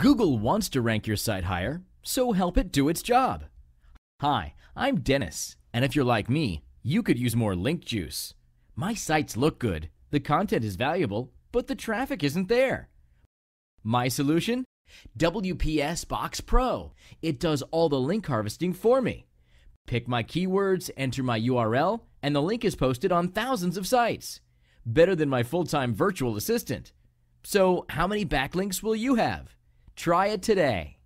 Google wants to rank your site higher, so help it do its job. Hi, I'm Dennis, and if you're like me, you could use more link juice. My sites look good, the content is valuable, but the traffic isn't there. My solution? WPS Box Pro. It does all the link harvesting for me. Pick my keywords, enter my URL, and the link is posted on thousands of sites. Better than my full time virtual assistant. So, how many backlinks will you have? Try it today.